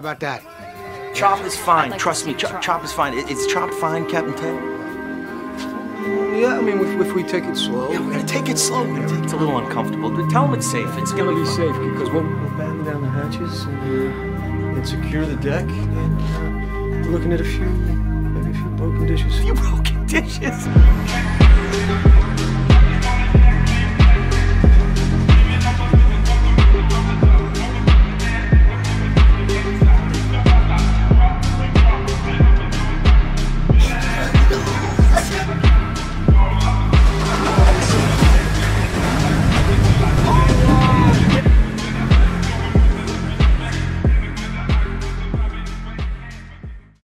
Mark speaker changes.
Speaker 1: about that?
Speaker 2: Chop is fine.
Speaker 3: like
Speaker 2: Trust me, Chop,
Speaker 3: Chop.
Speaker 2: Is fine. It's Is Chop fine, Captain Ted?
Speaker 1: Yeah, I mean, if, if we take it slow.
Speaker 2: Yeah, we're gonna take it slow. Yeah, take- It's a little uncomfortable. But tell them it's safe. It's gonna,
Speaker 1: gonna be safe because we'll, we'll batten down the hatches and, uh, and secure the deck. And uh, we're looking at a few, maybe a few broken dishes.
Speaker 2: A few broken dishes.